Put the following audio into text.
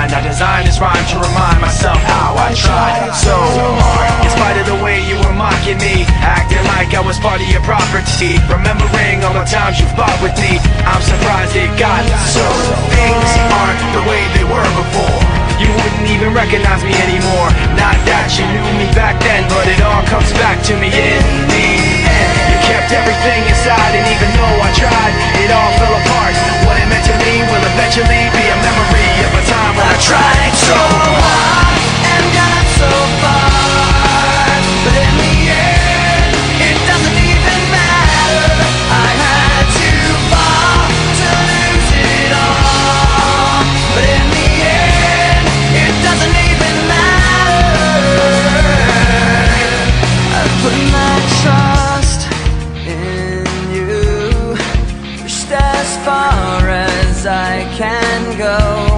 Mind. I designed this rhyme to remind myself how I tried so hard. In spite of the way you were mocking me Acting like I can go.